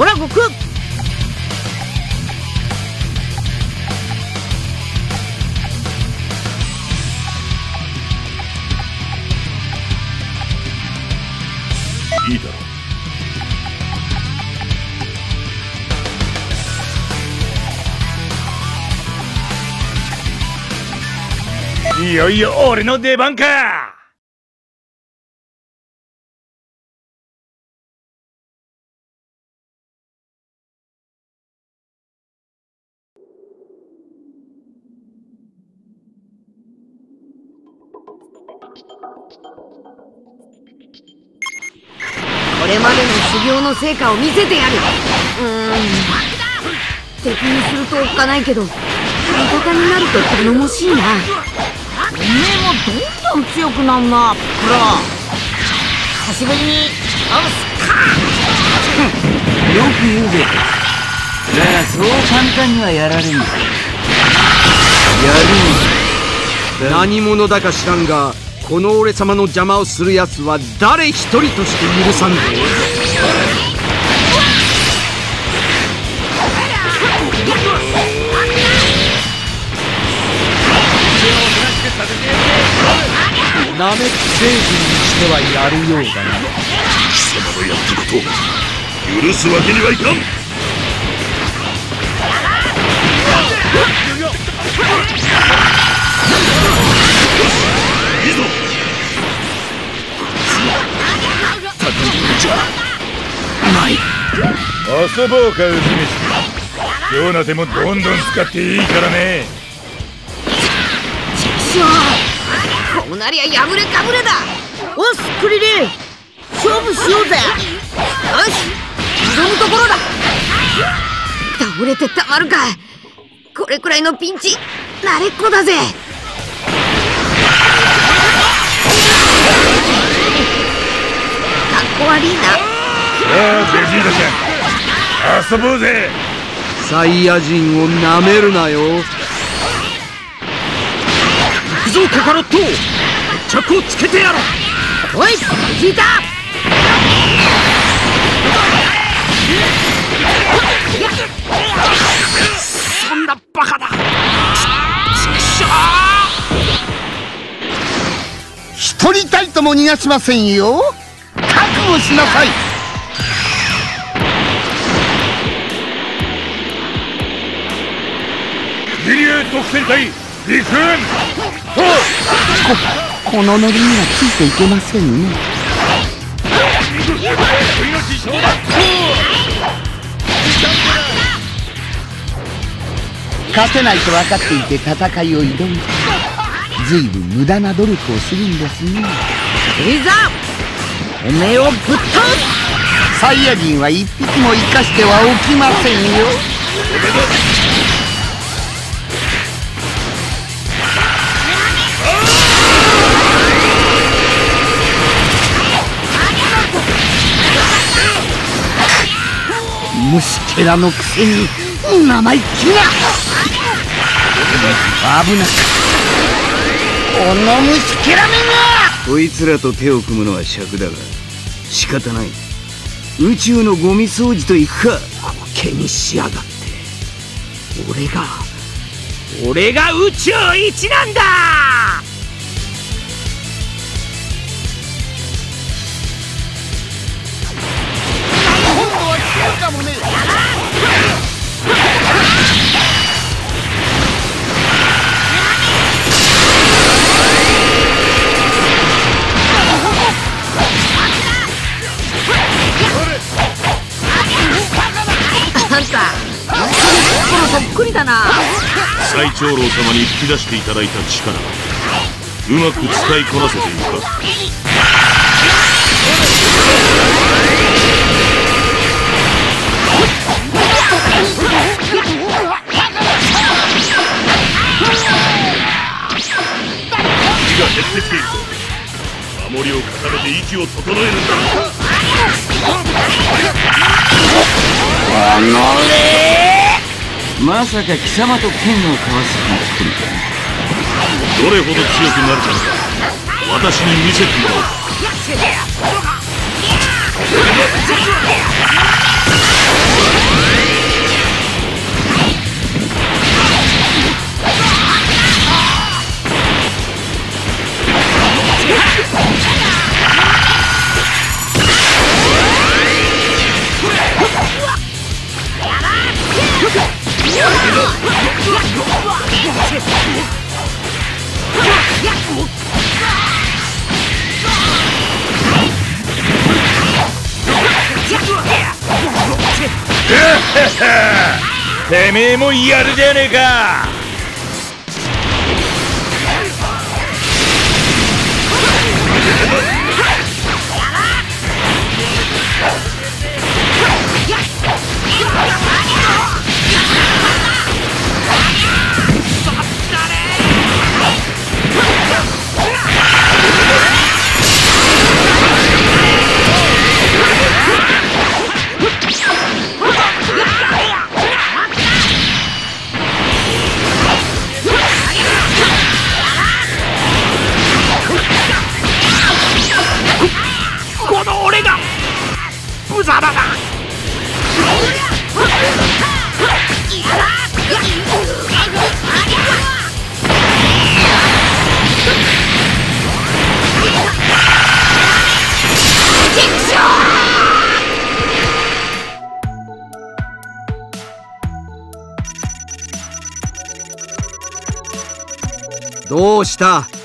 ほら悟空いいだろ。ういよいよ俺の出番かれまでの修行の成果を見せてやる。うーん。敵にするとおっかないけど味方になると頼もしいな。おめえもどんどん強くなんなほら久しぶりに倒すか。よく言うぜだがそう簡単にはやられんぞやるの何者だか知らんがこの俺様の邪魔をする奴は誰一人として許さんぞナメック星人にしてはやるようだな。貴様のやっ。たこと許すわけにはいかん遊ぼうかうずめし今日の手もどんどん使っていいからね。しょうこうなりゃ破れかぶれだ。おっすクリリン勝負しようぜ。よし挑むところだ。倒れてたまるか。これくらいのピンチ慣れっこだぜ。かっこ悪いな。さあベジータちゃん遊ぼうぜ。サイヤ人をなめるなよ。行くぞカカロット。決着をつけてやろう。おい引いた。そんなバカだ。一人たりとも逃がしませんよ。覚悟しなさい特戦隊陸軍このノリにはついていけませんね。勝てないと分かっていて戦いを挑む。ずいぶん無駄な努力をするんですね。いざおめえをぶっ倒す。サイヤ人は一匹も生かしてはおきませんよ虫けらのくせに生意気な。危ない。この虫けらめが。こいつらと手を組むのは尺だが仕方ない。宇宙のゴミ掃除といくか。毛にしやがって。俺が俺が宇宙一なんだそっくりだな。最長老様に引き出していただいた力うまく使いこなせているか？火が減ってきている守りを固めて息を整えるんだまさか貴様と剣を交わす日が来るか？どれほど強くなるか私に見せてもらおうてめえもやるじゃねえか。無様だ。どうした？